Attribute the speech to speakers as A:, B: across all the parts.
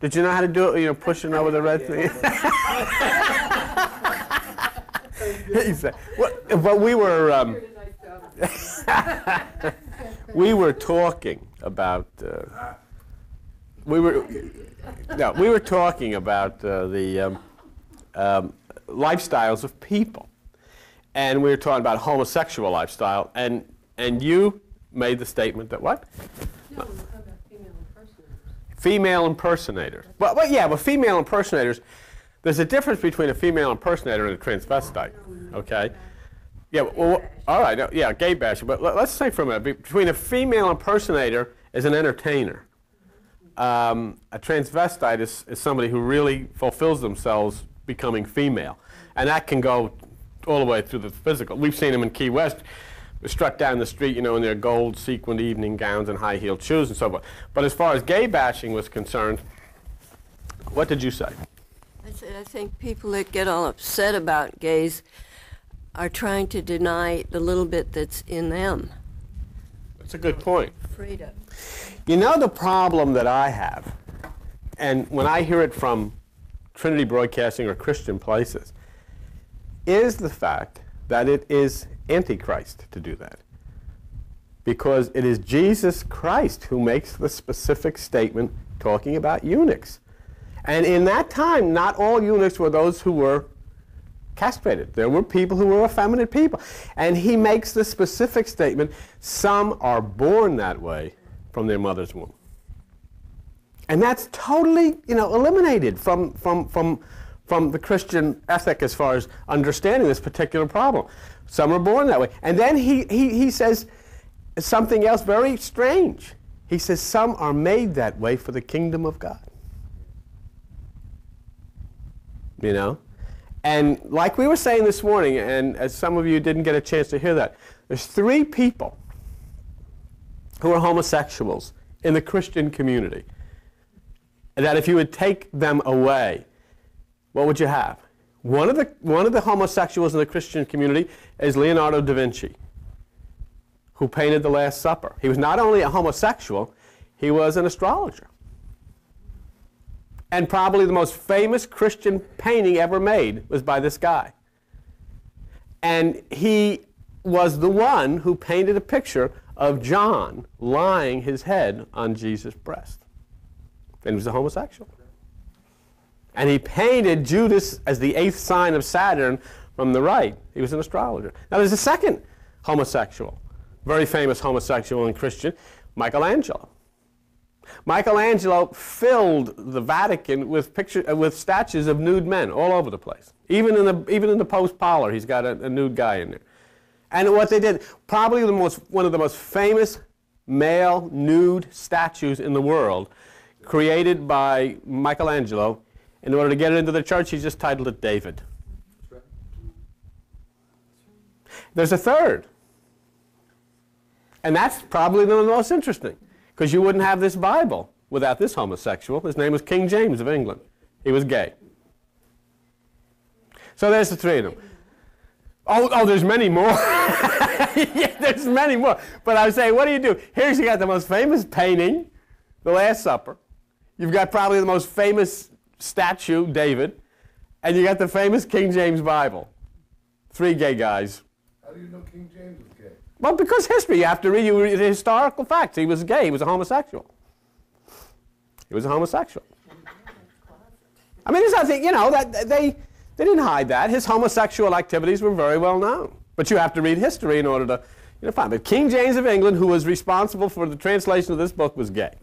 A: Did you know how to do it? You know, pushing over the red thing. he said, well, but we were um, we were talking about uh, we were no we were talking about uh, the um, um, lifestyles of people, and we were talking about homosexual lifestyle, and and you made the statement that what?
B: No, about female impersonators.
A: Female impersonators. Well, well, yeah, but female impersonators, there's a difference between a female impersonator and a transvestite, okay? Yeah, well, all right, yeah, gay bashing, but let- let's say for a minute, between a female impersonator is an entertainer, um, a transvestite is, is somebody who really fulfills themselves becoming female. And that can go all the way through the physical. We've seen them in Key West, strut down the street, you know, in their gold sequined evening gowns and high heeled shoes and so forth. But as far as gay bashing was concerned, what did you say?
C: I said, I think people that get all upset about gays are trying to deny the little bit that's in them.
A: That's a good point.
C: Freedom.
A: You know the problem that I have, and when I hear it from Trinity Broadcasting or Christian places, is the fact that it is Antichrist to do that. Because it is Jesus Christ who makes the specific statement talking about eunuchs. And in that time, not all eunuchs were those who were castrated. There were people who were effeminate people. And he makes the specific statement some are born that way from their mother's womb. And that's totally, you know, eliminated from, from, from, from the Christian ethic as far as understanding this particular problem. Some are born that way. And then he, he, he says something else very strange. He says, Some are made that way for the kingdom of God. You know? And like we were saying this morning, and as some of you didn't get a chance to hear that, there's three people who are homosexuals in the Christian community. And that if you would take them away, what would you have? One of the, one of the homosexuals in the Christian community is Leonardo da Vinci, who painted The Last Supper. He was not only a homosexual, he was an astrologer. And probably the most famous Christian painting ever made was by this guy. And he was the one who painted a picture of John lying his head on Jesus' breast. And he was a homosexual. And he painted Judas as the eighth sign of Saturn from the right. He was an astrologer. Now there's a second homosexual, very famous homosexual and Christian, Michelangelo. Michelangelo filled the Vatican with picture, uh, with statues of nude men all over the place. Even in the even in the post parlor, he's got a, a nude guy in there. And what they did, probably the most one of the most famous male nude statues in the world, created by Michelangelo. In order to get it into the church, he just titled it David. There's a third. And that's probably the most interesting, because you wouldn't have this Bible without this homosexual. His name was King James of England. He was gay. So there's the three of them. Oh, oh there's many more. yeah, there's many more. But I was saying, what do you do? Here's you got the most famous painting, The Last Supper. You've got probably the most famous statue, David. And you got the famous King James Bible. Three gay guys.
D: How do you know King James was gay?
A: Well, because history, you have to read, you read the historical facts. He was gay, he was a homosexual. He was a homosexual. I mean, there's nothing, you know, that they, they didn't hide that. His homosexual activities were very well known. But you have to read history in order to you know, find. But King James of England, who was responsible for the translation of this book, was gay.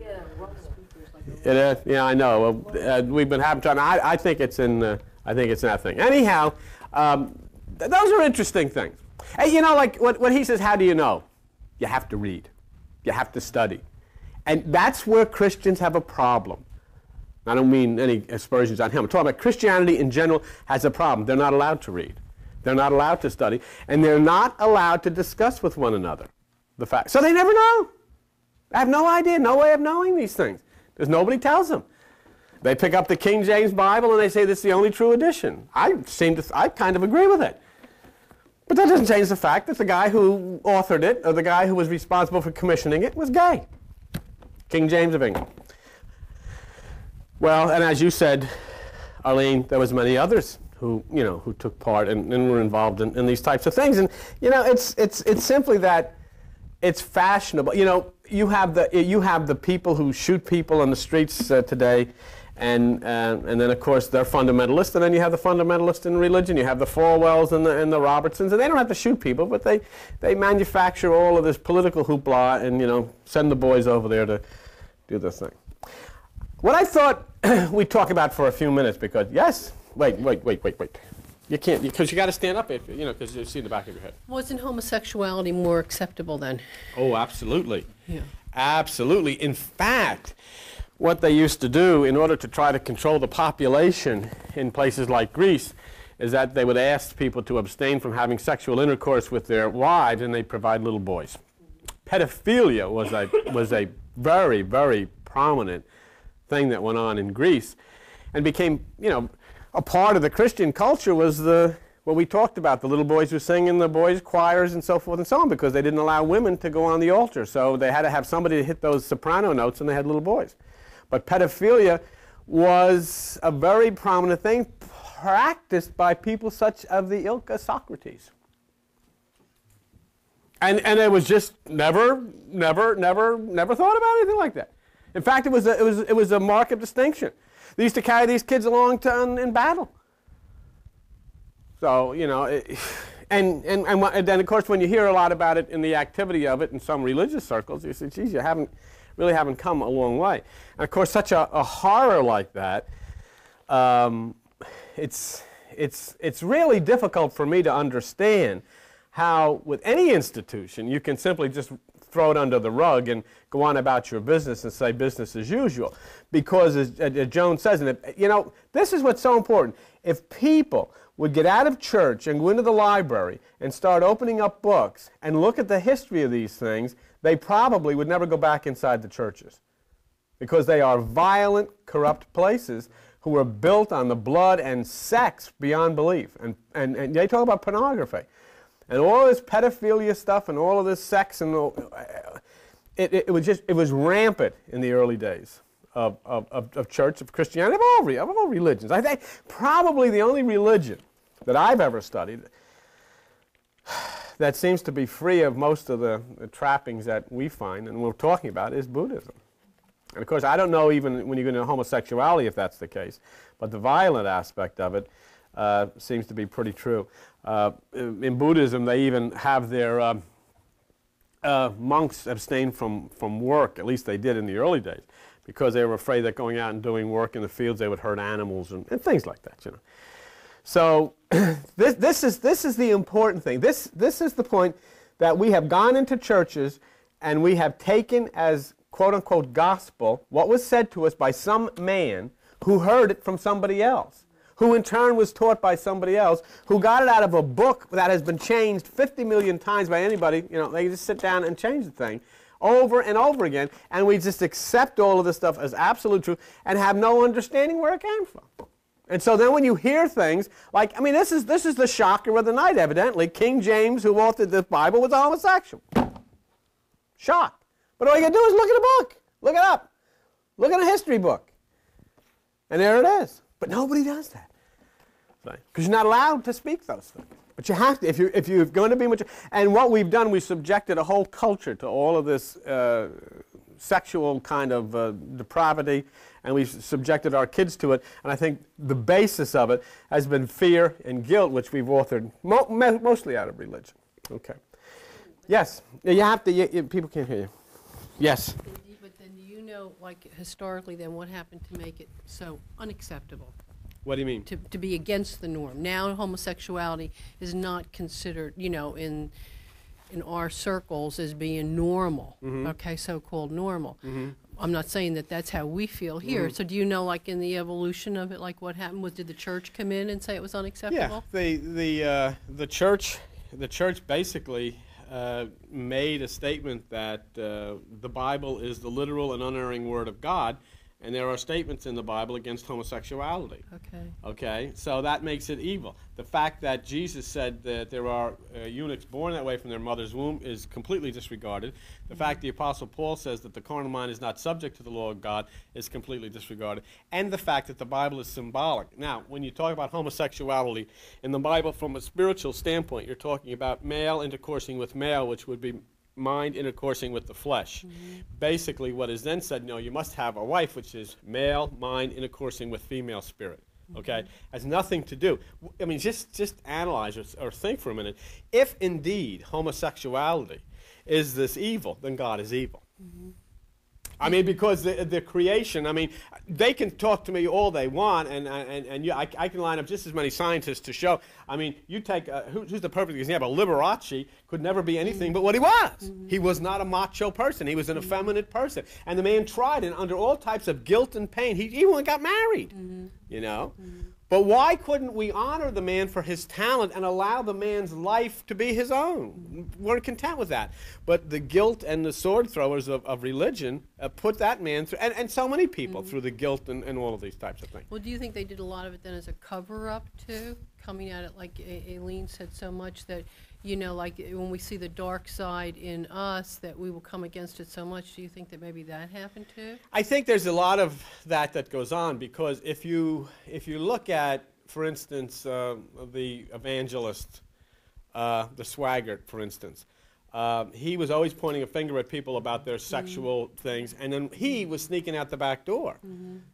B: Yeah, rough speakers like
A: It is, yeah, I know. Uh, we've been having. I, I think it's in. Uh, I think it's in that thing. Anyhow, um, th- those are interesting things. And you know, like what, what he says. How do you know? You have to read. You have to study, and that's where Christians have a problem. I don't mean any aspersions on him. I'm talking about Christianity in general has a problem. They're not allowed to read. They're not allowed to study, and they're not allowed to discuss with one another the facts. So they never know. I have no idea, no way of knowing these things. Because nobody tells them. They pick up the King James Bible and they say this is the only true edition. I seem to, I kind of agree with it. But that doesn't change the fact that the guy who authored it, or the guy who was responsible for commissioning it, was gay. King James of England. Well, and as you said, Arlene, there was many others who, you know, who took part and, and were involved in, in these types of things. And, you know, it's, it's, it's simply that it's fashionable. You know, you have the, you have the people who shoot people on the streets uh, today, and, uh, and then, of course, they're fundamentalists, and then you have the fundamentalists in religion. You have the Falwells and the, and the Robertsons, and they don't have to shoot people, but they, they manufacture all of this political hoopla and, you know, send the boys over there to do this thing. What I thought we'd talk about for a few minutes, because, yes, wait, wait, wait, wait, wait. You can't, because you got to stand up, if, you know, because you see in the back of your head.
B: Wasn't homosexuality more acceptable then?
A: Oh, absolutely.
B: Yeah.
A: Absolutely. In fact, what they used to do in order to try to control the population in places like Greece is that they would ask people to abstain from having sexual intercourse with their wives and they provide little boys. Pedophilia was a, was a very, very prominent thing that went on in Greece and became, you know, a part of the Christian culture was the what we talked about, the little boys who sing in the boys' choirs and so forth and so on, because they didn't allow women to go on the altar. So they had to have somebody to hit those soprano notes, and they had little boys. But pedophilia was a very prominent thing practiced by people such of the ilk of Socrates. And, and it was just never, never, never, never thought about anything like that. In fact, it was a, it was, it was a mark of distinction. They used to carry these kids along to, in, in battle. So, you know, it, and, and, and, and then, of course, when you hear a lot about it in the activity of it in some religious circles, you say, geez, you haven't, really haven't come a long way. And, of course, such a, a horror like that, um, it's, it's, it's really difficult for me to understand how, with any institution, you can simply just throw it under the rug and go on about your business and say business as usual. Because, as, as Jones says, and you know, this is what's so important. If people would get out of church and go into the library and start opening up books and look at the history of these things, they probably would never go back inside the churches. Because they are violent, corrupt places who are built on the blood and sex beyond belief. And, and, and they talk about pornography. And all this pedophilia stuff and all of this sex and all, it, it, it, was just, it was rampant in the early days of, of, of, of church, of Christianity, of all, of all religions. I think probably the only religion that I've ever studied that seems to be free of most of the, the, trappings that we find and we're talking about is Buddhism. And of course, I don't know even when you get into homosexuality if that's the case, but the violent aspect of it uh, seems to be pretty true. Uh, in Buddhism, they even have their um, uh, monks abstain from, from work, at least they did in the early days, because they were afraid that going out and doing work in the fields, they would hurt animals and, and things like that, you know. So this, this, is, this is the important thing. This, this is the point that we have gone into churches and we have taken as quote unquote gospel what was said to us by some man who heard it from somebody else, who in turn was taught by somebody else, who got it out of a book that has been changed 50 million times by anybody. You know, they just sit down and change the thing over and over again, and we just accept all of this stuff as absolute truth and have no understanding where it came from. And so then when you hear things like, I mean, this is, this is the shocker of the night, evidently. King James, who authored the Bible, was a homosexual. Shock. But all you got to do is look at a book. Look it up. Look at a history book. And there it is. But nobody does that. Because you're not allowed to speak those things. But you have to, if you're, if you're going to be much. And what we've done, we've subjected a whole culture to all of this uh, sexual kind of uh, depravity and we've subjected our kids to it. And I think the basis of it has been fear and guilt, which we've authored mo mostly out of religion. Okay. Yes, you have to. You, you, people can't hear you. Yes.
B: But then, do you know, like historically, then what happened to make it so unacceptable?
A: What do you mean?
B: To, to be against the norm. Now, homosexuality is not considered, you know, in in our circles as being normal. Mm -hmm. Okay, so-called normal. Mm -hmm. I'm not saying that that's how we feel here. Mm. So do you know, like in the evolution of it, like what happened was, did the church come in and say it was unacceptable?
A: Yeah, the the uh, the church, the church basically uh, made a statement that uh, the Bible is the literal and unerring word of God, and there are statements in the Bible against homosexuality.
B: Okay.
A: Okay, so that makes it evil. The fact that Jesus said that there are uh, eunuchs born that way from their mother's womb is completely disregarded. The fact the Apostle Paul says that the carnal mind is not subject to the law of God is completely disregarded. And the fact that the Bible is symbolic. Now, when you talk about homosexuality in the Bible from a spiritual standpoint, you're talking about male intercoursing with male, which would be mind intercoursing with the flesh. Mm-hmm. Basically, what is then said, no, you must have a wife, which is male mind intercoursing with female spirit. Mm-hmm. Okay, has nothing to do. I mean, just just analyze or, or think for a minute. If indeed homosexuality is this evil, then God is evil. Mm-hmm. I mean, because the, the creation, I mean, they can talk to me all they want, and, and, and you, I, I can line up just as many scientists to show. I mean, you take, uh, who, who's the perfect example? Liberace could never be anything but what he was. He was not a macho person, he was an effeminate person. And the man tried, and under all types of guilt and pain, he even got married, you know? But why couldn't we honor the man for his talent and allow the man's life to be his own? We're content with that. But the guilt and the sword throwers of, of religion uh, put that man through, and, and so many people through the guilt and, and all of these types of things.
B: Well, do you think they did a lot of it then as a cover-up too, coming at it like A- Aileen said so much that, you know, like when we see the dark side in us, that we will come against it so much. Do you think that maybe that happened too?
A: I think there's a lot of that that goes on because if you if you look at, for instance, uh, the evangelist, uh, the Swaggart, for instance, um, he was always pointing a finger at people about their sexual things, and then he was sneaking out the back door.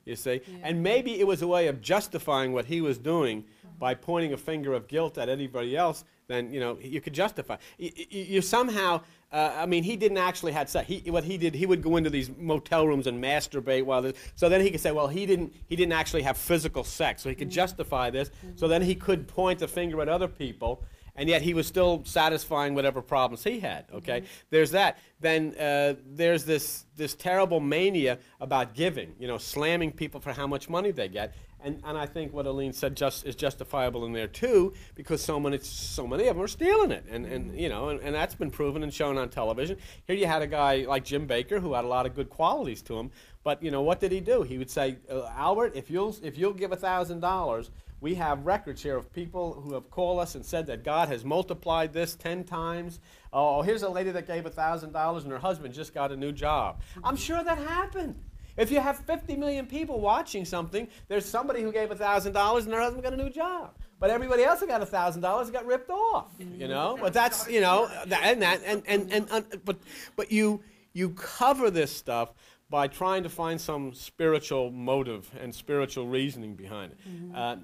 A: You see, and maybe it was a way of justifying what he was doing by pointing a finger of guilt at anybody else. Then you know you could justify. You, you, you somehow. Uh, I mean, he didn't actually have sex. He, what he did, he would go into these motel rooms and masturbate while this. So then he could say, well, he didn't. He didn't actually have physical sex. So he could justify this. So then he could point the finger at other people and yet he was still satisfying whatever problems he had. Okay, there's that. Then uh, there's this this terrible mania about giving. You know, slamming people for how much money they get. And, and I think what Aline said just is justifiable in there too, because so many so many of them are stealing it, and, and you know, and, and that's been proven and shown on television. Here you had a guy like Jim Bakker who had a lot of good qualities to him, but you know what did he do? He would say, uh, Albert, if you'll if you'll give thousand dollars, we have records here of people who have called us and said that God has multiplied this 10 times. Oh, here's a lady that gave $1,000 and her husband just got a new job. I'm sure that happened. If you have 50 million people watching something, there's somebody who gave $1,000 and their husband got a new job. But everybody else who got $1,000 got ripped off, you know? But that's, you know, that, and that, and, and, and, and but, but you, you cover this stuff by trying to find some spiritual motive and spiritual reasoning behind it. Uh,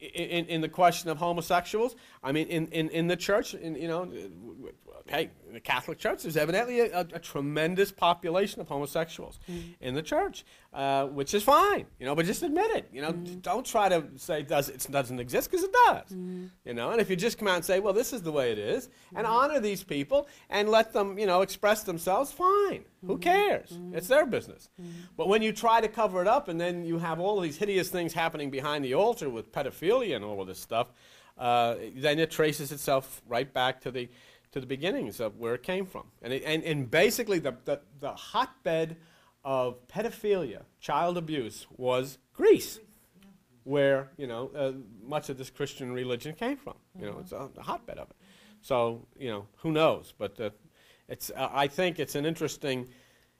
A: in, in the question of homosexuals, I mean, in, in, in the church, in, you know, hey, in the Catholic Church, there's evidently a, a, a tremendous population of homosexuals in the church, uh, which is fine, you know, but just admit it. You know, mm-hmm. don't try to say it, does, it doesn't exist because it does. Mm-hmm. You know, and if you just come out and say, well, this is the way it is, and mm-hmm. honor these people and let them, you know, express themselves, fine. Who cares? It's their business. But when you try to cover it up and then you have all these hideous things happening behind the altar with pedophilia and all of this stuff, uh, then it traces itself right back to the to the beginnings of where it came from. And, it, and, and basically, the, the, the hotbed of pedophilia, child abuse, was Greece, where you know uh, much of this Christian religion came from. You know, it's a, a hotbed of it. So you know, who knows? But uh, it's uh, I think it's an interesting.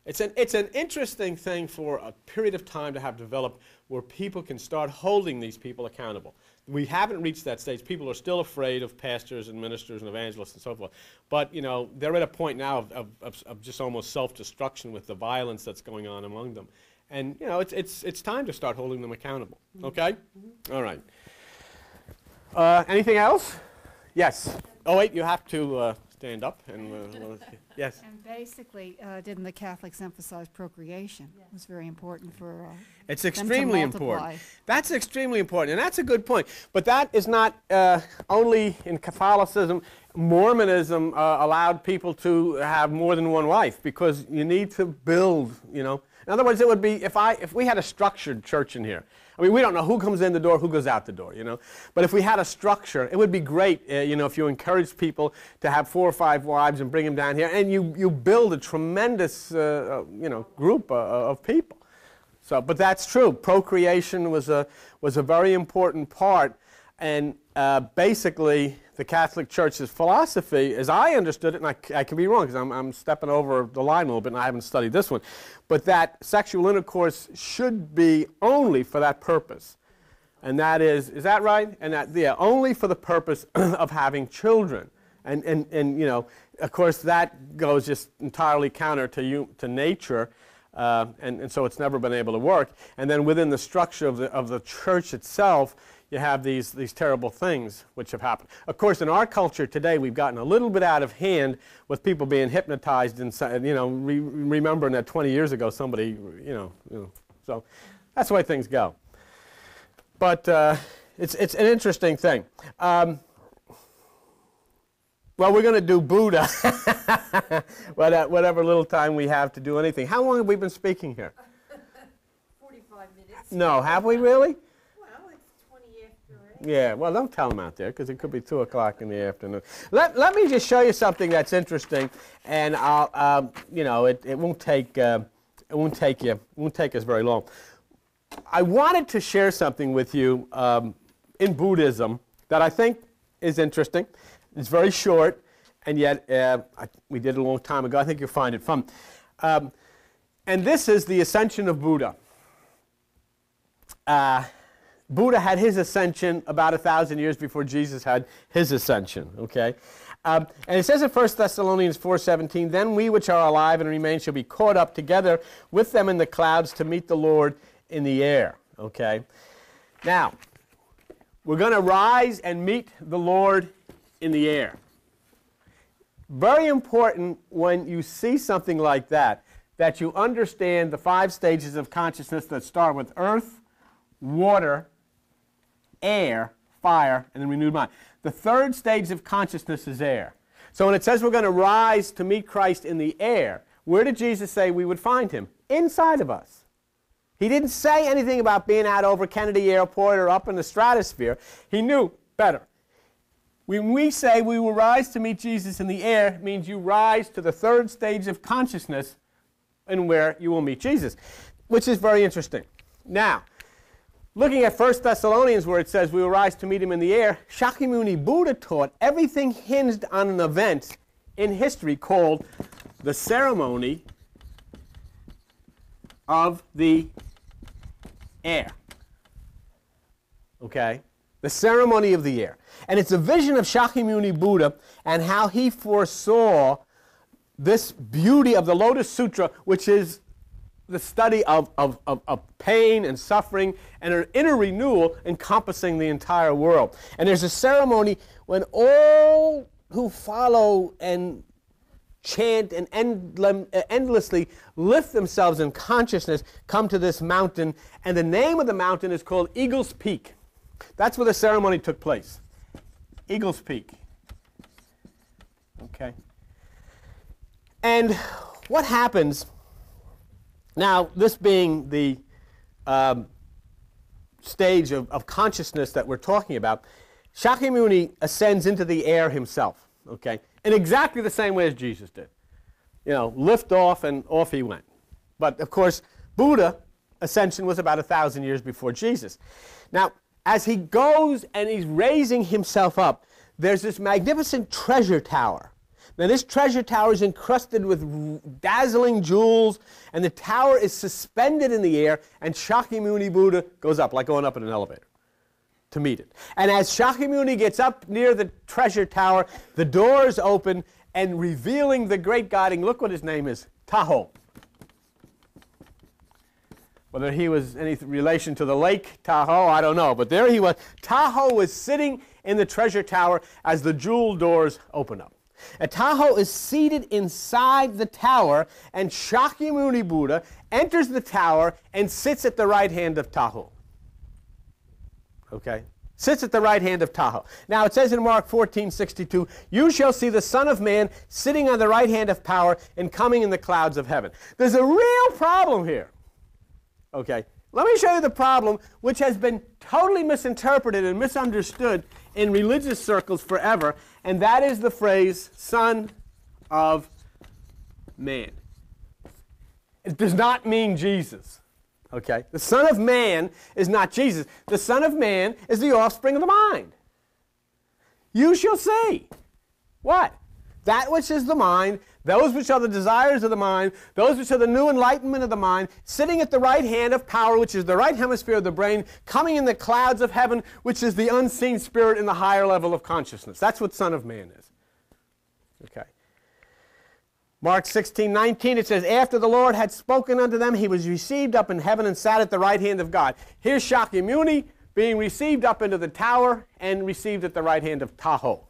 A: It's an, it's an interesting thing for a period of time to have developed where people can start holding these people accountable. We haven't reached that stage. People are still afraid of pastors and ministers and evangelists and so forth. But, you know, they're at a point now of, of, of, of just almost self-destruction with the violence that's going on among them. And, you know, it's, it's, it's time to start holding them accountable. Okay? All right. Uh, anything else? Yes. Oh, wait, you have to uh, stand up. and uh, Yes.
E: And basically, uh, didn't the Catholics emphasize procreation? It was very important for, uh,
A: It's
E: to
A: extremely
E: multiply.
A: important. That's extremely important, and that's a good point. But that is not uh, only in Catholicism. Mormonism uh, allowed people to have more than one wife because you need to build. You know, in other words, it would be if I if we had a structured church in here. I mean, we don't know who comes in the door, who goes out the door, you know. But if we had a structure, it would be great, uh, you know, if you encourage people to have four or five wives and bring them down here, and you, you build a tremendous, uh, uh, you know, group uh, of people. So, but that's true. Procreation was a was a very important part, and uh, basically the Catholic Church's philosophy, as I understood it, and I, I could be wrong because I'm, I'm stepping over the line a little bit, and I haven't studied this one, but that sexual intercourse should be only for that purpose, and that is is that right? And that yeah, only for the purpose of having children, and and and you know, of course, that goes just entirely counter to you to nature. Uh, and, and so it's never been able to work. And then within the structure of the, of the church itself, you have these, these terrible things which have happened. Of course, in our culture today, we've gotten a little bit out of hand with people being hypnotized and, you know, re- remembering that 20 years ago somebody, you know, you know, so that's the way things go. But uh, it's, it's an interesting thing. Um, well, we're going to do Buddha, whatever little time we have to do anything. How long have we been speaking here?
F: 45 minutes.
A: No, have we really?
F: Well, it's 20 after 8.
A: Yeah, well, don't tell them out there because it could be 2 o'clock in the afternoon. Let, let me just show you something that's interesting, and I'll, um, you know, it, it won't take, uh, it won't take you, won't take us very long. I wanted to share something with you um, in Buddhism that I think is interesting. It's very short, and yet uh, I, we did it a long time ago. I think you'll find it fun. Um, and this is the ascension of Buddha. Uh, Buddha had his ascension about a thousand years before Jesus had his ascension. Okay, um, and it says in 1 Thessalonians 4:17, "Then we which are alive and remain shall be caught up together with them in the clouds to meet the Lord in the air." Okay, now we're going to rise and meet the Lord in the air. Very important when you see something like that that you understand the five stages of consciousness that start with earth, water, air, fire, and then renewed mind. The third stage of consciousness is air. So when it says we're going to rise to meet Christ in the air, where did Jesus say we would find him? Inside of us. He didn't say anything about being out over Kennedy Airport or up in the stratosphere. He knew better. When we say we will rise to meet Jesus in the air, it means you rise to the third stage of consciousness and where you will meet Jesus, which is very interesting. Now, looking at 1 Thessalonians where it says we will rise to meet him in the air, Shakyamuni Buddha taught everything hinged on an event in history called the ceremony of the air. Okay? The ceremony of the air. And it's a vision of Shakyamuni Buddha and how he foresaw this beauty of the Lotus Sutra, which is the study of, of, of, of, pain and suffering and an inner renewal encompassing the entire world. And there's a ceremony when all who follow and chant and uh, endlessly lift themselves in consciousness come to this mountain. And the name of the mountain is called Eagle's Peak. That's where the ceremony took place. Eagle's Peak. Okay. And what happens now, this being the um, stage of, of consciousness that we're talking about, Shakyamuni ascends into the air himself, okay, in exactly the same way as Jesus did. You know, lift off and off he went. But of course, Buddha ascension was about a thousand years before Jesus. Now, as he goes and he's raising himself up, there's this magnificent treasure tower. Now, this treasure tower is encrusted with dazzling jewels, and the tower is suspended in the air, and Shakyamuni Buddha goes up, like going up in an elevator, to meet it. And as Shakyamuni gets up near the treasure tower, the doors open, and revealing the great guiding, look what his name is Taho. Whether he was any relation to the lake Tahoe, I don't know. But there he was. Taho was sitting in the treasure tower as the jewel doors open up. And Taho is seated inside the tower, and Shakyamuni Buddha enters the tower and sits at the right hand of Taho. Okay? Sits at the right hand of Taho. Now it says in Mark 14, 62, You shall see the Son of Man sitting on the right hand of power and coming in the clouds of heaven. There's a real problem here. Okay, let me show you the problem which has been totally misinterpreted and misunderstood in religious circles forever, and that is the phrase Son of Man. It does not mean Jesus. Okay? The Son of Man is not Jesus. The Son of Man is the offspring of the mind. You shall see. What? That which is the mind, those which are the desires of the mind, those which are the new enlightenment of the mind, sitting at the right hand of power, which is the right hemisphere of the brain, coming in the clouds of heaven, which is the unseen spirit in the higher level of consciousness. That's what Son of Man is. Okay. Mark 16, 19, it says, After the Lord had spoken unto them, he was received up in heaven and sat at the right hand of God. Here's Shakyamuni being received up into the tower and received at the right hand of Taho.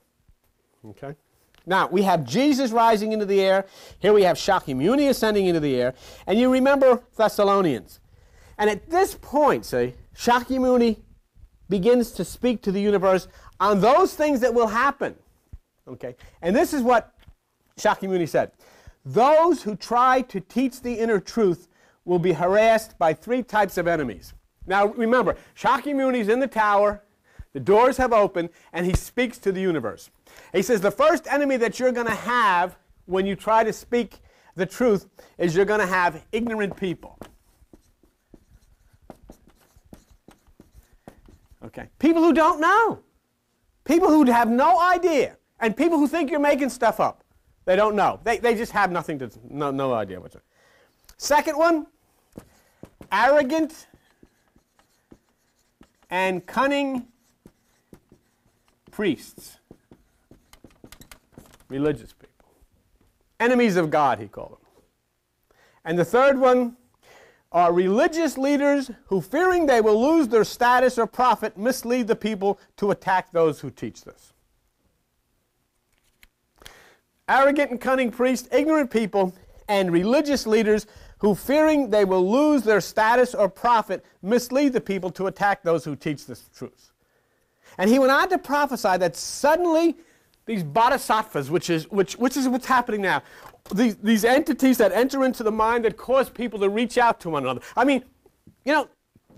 A: Okay? Now, we have Jesus rising into the air. Here we have Shakyamuni ascending into the air. And you remember Thessalonians. And at this point, see, Shakyamuni begins to speak to the universe on those things that will happen. Okay? And this is what Shakyamuni said. Those who try to teach the inner truth will be harassed by three types of enemies. Now remember, Shakyamuni is in the tower, the doors have opened, and he speaks to the universe. He says the first enemy that you're going to have when you try to speak the truth is you're going to have ignorant people. Okay? People who don't know. People who have no idea. And people who think you're making stuff up. They don't know. They, they just have nothing to, no, no idea what's it. Second one, arrogant and cunning priests. Religious people. Enemies of God, he called them. And the third one are religious leaders who, fearing they will lose their status or profit, mislead the people to attack those who teach this arrogant and cunning priests, ignorant people, and religious leaders who, fearing they will lose their status or profit, mislead the people to attack those who teach the truth. And he went on to prophesy that suddenly these bodhisattvas, which is, which, which is what's happening now, these, these entities that enter into the mind that cause people to reach out to one another. I mean, you know,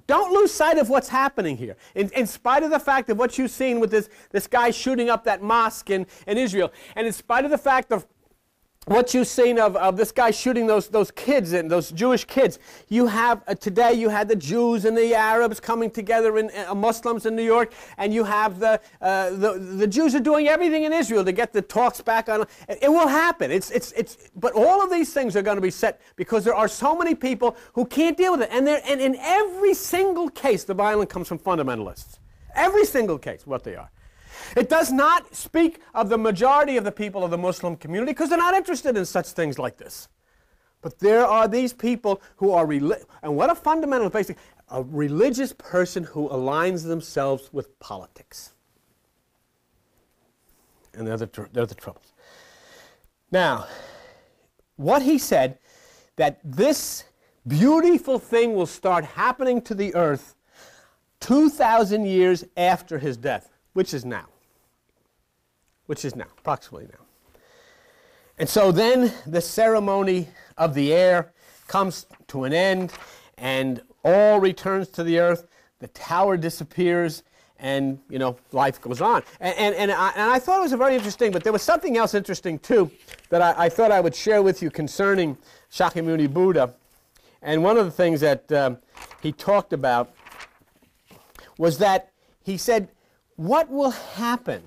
A: don't lose sight of what's happening here. In, in, spite of the fact of what you've seen with this, this guy shooting up that mosque in, in Israel, and in spite of the fact of what you've seen of, of this guy shooting those, those kids and those Jewish kids. You have uh, today you had the Jews and the Arabs coming together in uh, Muslims in New York, and you have the, uh, the the Jews are doing everything in Israel to get the talks back on. It will happen. It's it's it's. But all of these things are going to be set because there are so many people who can't deal with it, and and in every single case the violence comes from fundamentalists. Every single case, what they are. It does not speak of the majority of the people of the Muslim community because they're not interested in such things like this. But there are these people who are, reli- and what a fundamental, basic, a religious person who aligns themselves with politics. And they're the, tr- they're the troubles. Now, what he said, that this beautiful thing will start happening to the earth 2,000 years after his death which is now. Which is now, approximately now. And so then the ceremony of the air comes to an end, and all returns to the earth. The tower disappears, and you know life goes on. And, and, and, I, and I thought it was very interesting, but there was something else interesting too that I, I thought I would share with you concerning Shakyamuni Buddha. And one of the things that um, he talked about was that he said what will happen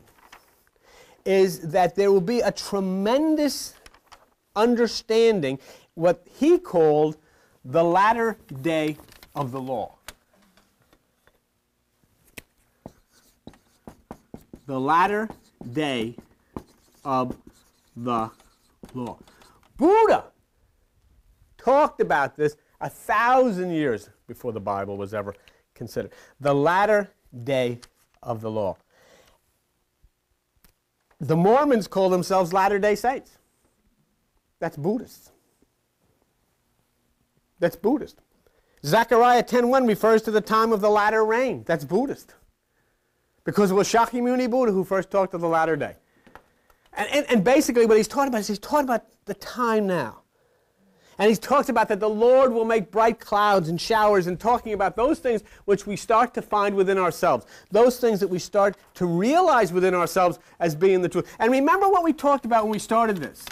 A: is that there will be a tremendous understanding, what he called the latter day of the law. The latter day of the law. Buddha talked about this a thousand years before the Bible was ever considered. The latter day of the law. The Mormons call themselves Latter day Saints. That's Buddhist. That's Buddhist. Zechariah 10.1 refers to the time of the latter rain. That's Buddhist. Because it was Shakyamuni Buddha who first talked of the latter day. And, and, and basically what he's talking about is he's talking about the time now. And he talks about that the Lord will make bright clouds and showers and talking about those things which we start to find within ourselves. Those things that we start to realize within ourselves as being the truth. And remember what we talked about when we started this.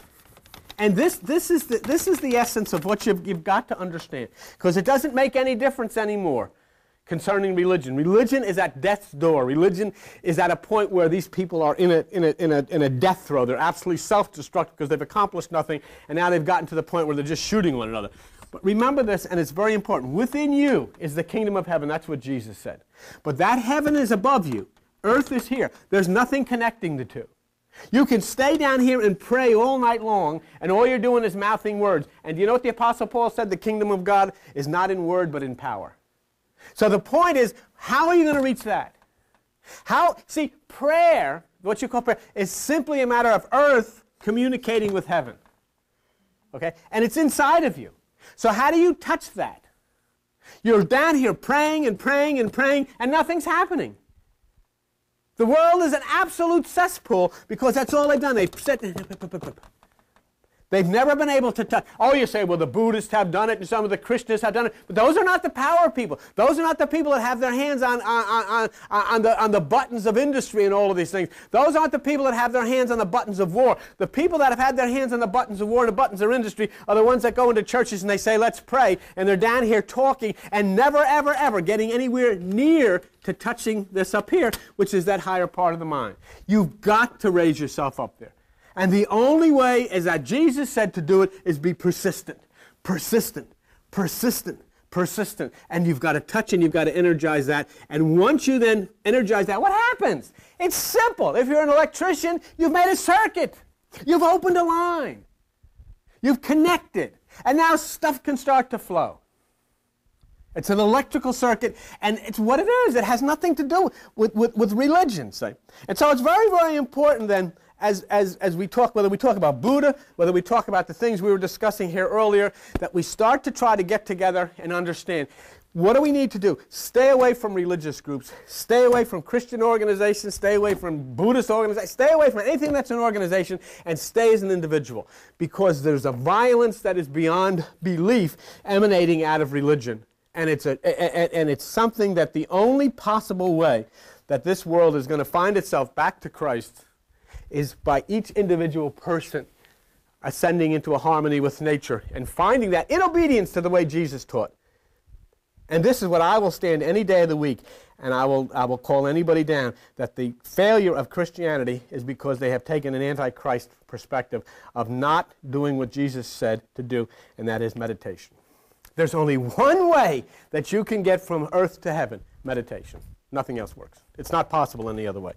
A: And this, this, is, the, this is the essence of what you've, you've got to understand. Because it doesn't make any difference anymore concerning religion. Religion is at death's door. Religion is at a point where these people are in a, in a, in a, in a death throw. They're absolutely self destructive because they've accomplished nothing, and now they've gotten to the point where they're just shooting one another. But remember this, and it's very important. Within you is the kingdom of heaven. That's what Jesus said. But that heaven is above you, earth is here. There's nothing connecting the two. You can stay down here and pray all night long, and all you're doing is mouthing words. And do you know what the Apostle Paul said? The kingdom of God is not in word, but in power. So the point is, how are you going to reach that? How, see, prayer, what you call prayer, is simply a matter of earth communicating with heaven. Okay? And it's inside of you. So how do you touch that? You're down here praying and praying and praying, and nothing's happening. The world is an absolute cesspool because that's all they've done. They've set. They've never been able to touch. Oh, you say, well, the Buddhists have done it and some of the Christians have done it. But those are not the power people. Those are not the people that have their hands on, on, on, on, the, on the buttons of industry and all of these things. Those aren't the people that have their hands on the buttons of war. The people that have had their hands on the buttons of war and the buttons of industry are the ones that go into churches and they say, let's pray. And they're down here talking and never, ever, ever getting anywhere near to touching this up here, which is that higher part of the mind. You've got to raise yourself up there. And the only way, as that Jesus said to do it, is be persistent, persistent, persistent, persistent. And you've got to touch and you've got to energize that. And once you then energize that, what happens? It's simple. If you're an electrician, you've made a circuit, you've opened a line, you've connected, and now stuff can start to flow. It's an electrical circuit, and it's what it is. It has nothing to do with, with, with religion, say. And so it's very, very important then as, as, as we talk, whether we talk about Buddha, whether we talk about the things we were discussing here earlier, that we start to try to get together and understand what do we need to do? Stay away from religious groups, stay away from Christian organizations, stay away from Buddhist organizations, stay away from anything that's an organization, and stay as an individual. Because there's a violence that is beyond belief emanating out of religion. And it's, a, and it's something that the only possible way that this world is going to find itself back to Christ is by each individual person ascending into a harmony with nature and finding that in obedience to the way Jesus taught. And this is what I will stand any day of the week, and I will, I will call anybody down that the failure of Christianity is because they have taken an antichrist perspective of not doing what Jesus said to do, and that is meditation. There's only one way that you can get from earth to heaven meditation. Nothing else works. It's not possible any other way.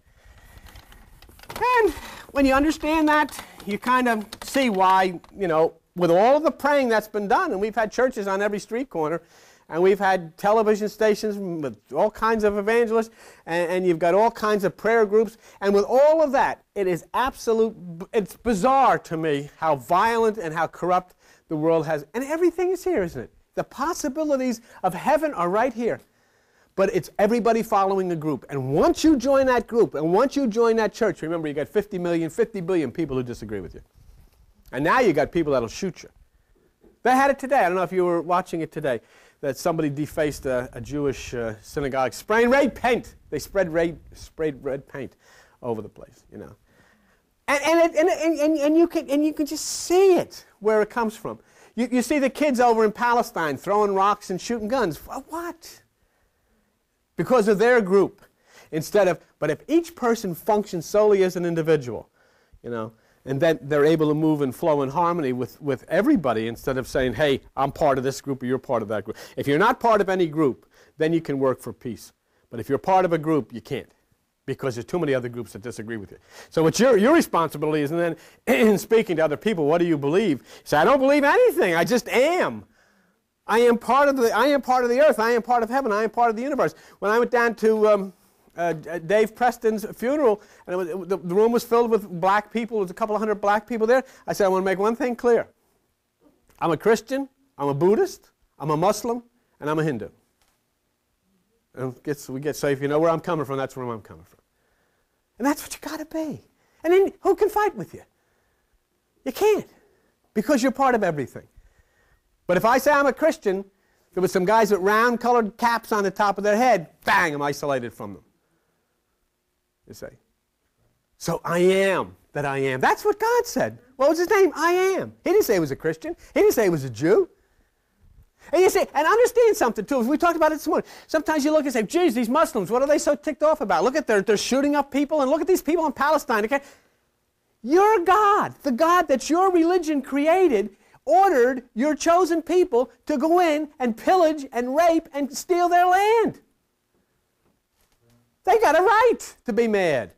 A: And when you understand that, you kind of see why, you know, with all the praying that's been done, and we've had churches on every street corner, and we've had television stations with all kinds of evangelists, and, and, you've got all kinds of prayer groups, and with all of that, it is absolute, it's bizarre to me how violent and how corrupt the world has, and everything is here, isn't it? The possibilities of heaven are right here but it's everybody following a group. And once you join that group, and once you join that church, remember you got 50 million, 50 billion people who disagree with you. And now you got people that'll shoot you. They had it today. I don't know if you were watching it today, that somebody defaced a, a Jewish uh, synagogue, spraying red paint. They spread red, sprayed red paint over the place, you know. And, and, it, and, and, and, you can, and you can just see it, where it comes from. You, you see the kids over in Palestine throwing rocks and shooting guns. What? Because of their group instead of but if each person functions solely as an individual you know and then they're able to move and flow in harmony with, with everybody instead of saying hey i'm part of this group or you're part of that group. If you're not part of any group then you can work for peace. But if you're part of a group you can't because there's too many other groups that disagree with you. So what your, your responsibility is and then in speaking to other people what do you believe? Say i don't believe anything. I just am I am part of the, I am part of the earth. I am part of heaven. I am part of the universe. When I went down to um, uh, Dave Preston's funeral, and was, the, the room was filled with black people, there was a couple of hundred black people there, I said, I want to make one thing clear. I'm a Christian, I'm a Buddhist, I'm a Muslim, and I'm a Hindu. And gets, we get, safe. you know where I'm coming from, that's where I'm coming from. And that's what you got to be. And then who can fight with you? You can't, because you're part of everything. But if I say I'm a Christian, there were some guys with round colored caps on the top of their head, bang, I'm isolated from them. You see. So I am that I am. That's what God said. What was his name? I am. He didn't say he was a Christian. He didn't say he was a Jew. And you say, and understand something too. We talked about it this morning. Sometimes you look and say, geez, these Muslims, what are they so ticked off about? Look at they're, they're shooting up people, and look at these people in Palestine. Okay? Your God, the God that your religion created, ordered your chosen people to go in and pillage and rape and steal their land. They got a right to be mad.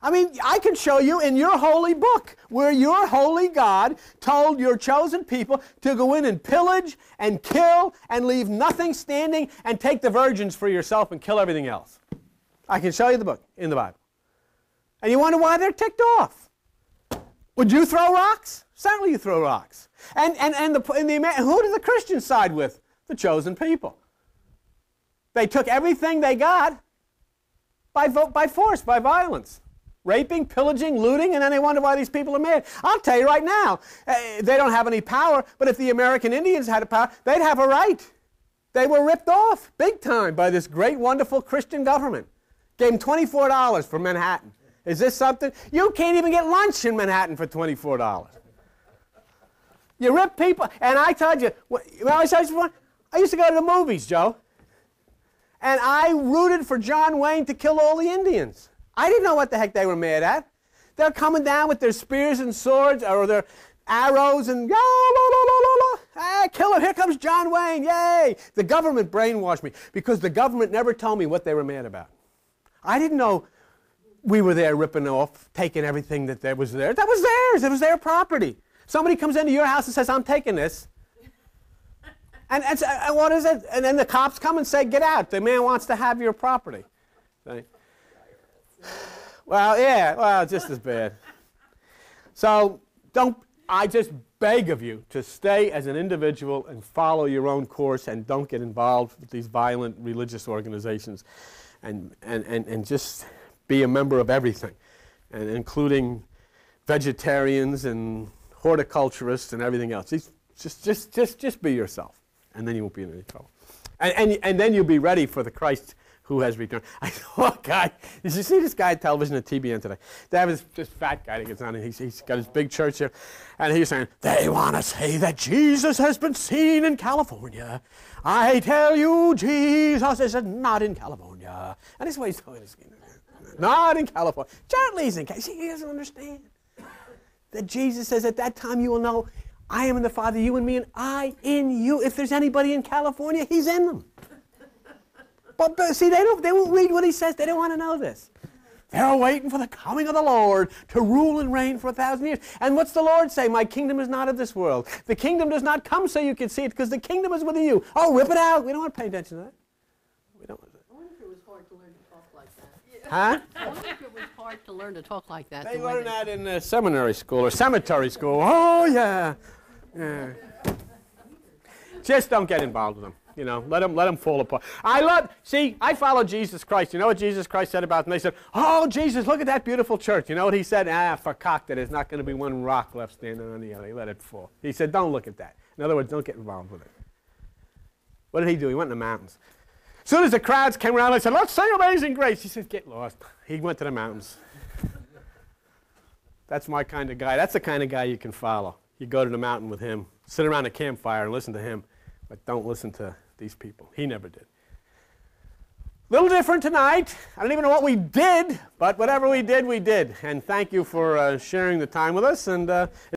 A: I mean, I can show you in your holy book where your holy God told your chosen people to go in and pillage and kill and leave nothing standing and take the virgins for yourself and kill everything else. I can show you the book in the Bible. And you wonder why they're ticked off. Would you throw rocks? Certainly you throw rocks. And, and, and, the, and the, who did the Christians side with? The chosen people. They took everything they got by, vote, by force, by violence raping, pillaging, looting, and then they wonder why these people are mad. I'll tell you right now, uh, they don't have any power, but if the American Indians had a power, they'd have a right. They were ripped off big time by this great, wonderful Christian government. Gave them $24 for Manhattan. Is this something? You can't even get lunch in Manhattan for $24. You rip people, and I told you, well, I used to go to the movies, Joe, and I rooted for John Wayne to kill all the Indians. I didn't know what the heck they were mad at. They're coming down with their spears and swords or their arrows and, la, la, la, la, la. Ah, kill him. Here comes John Wayne. Yay. The government brainwashed me because the government never told me what they were mad about. I didn't know we were there ripping off, taking everything that there was there. That was theirs. It was their property. Somebody comes into your house and says, I'm taking this. And, and, and uh, uh, what is it? And then the cops come and say, get out. The man wants to have your property. Right? Well, yeah, well, just as bad. So don't, I just beg of you to stay as an individual and follow your own course and don't get involved with these violent religious organizations and, and, and, and just be a member of everything, and including vegetarians and horticulturists and everything else. Just, just, just, just be yourself, and then you won't be in any trouble. And, and, and then you'll be ready for the Christ who has returned. I saw a guy. Did you see this guy on television at TBN today? They have this, this fat guy that gets on, and he's, he's got his big church here, and he's saying, They want to say that Jesus has been seen in California. I tell you, Jesus is not in California. And this way he's talking. Not in California. Charlie's in California. He doesn't understand. That Jesus says, At that time you will know I am in the Father, you and me, and I in you. If there's anybody in California, he's in them. But, but see, they, don't, they won't read what he says. They don't want to know this. They're waiting for the coming of the Lord to rule and reign for a thousand years. And what's the Lord say? My kingdom is not of this world. The kingdom does not come so you can see it because the kingdom is within you. Oh, rip it out. We don't want to pay attention to that. We don't.
B: I wonder if it was hard to learn to talk like that.
A: Huh?
B: I wonder if it was hard to learn to talk like that.
A: They
B: the
A: learn that in uh, seminary school or cemetery school. Oh, yeah. yeah. Just don't get involved with them. You know, let them, let them fall apart. I love, see, I follow Jesus Christ. You know what Jesus Christ said about them? They said, oh, Jesus, look at that beautiful church. You know what he said? Ah, for cock, that there's not going to be one rock left standing on the other. He let it fall. He said, don't look at that. In other words, don't get involved with it. What did he do? He went in the mountains. As soon as the crowds came around, they said, let's sing Amazing Grace. He said, get lost. He went to the mountains. That's my kind of guy. That's the kind of guy you can follow. You go to the mountain with him, sit around a campfire and listen to him, but don't listen to these people. He never did. Little different tonight. I don't even know what we did, but whatever we did, we did. And thank you for uh, sharing the time with us. And uh,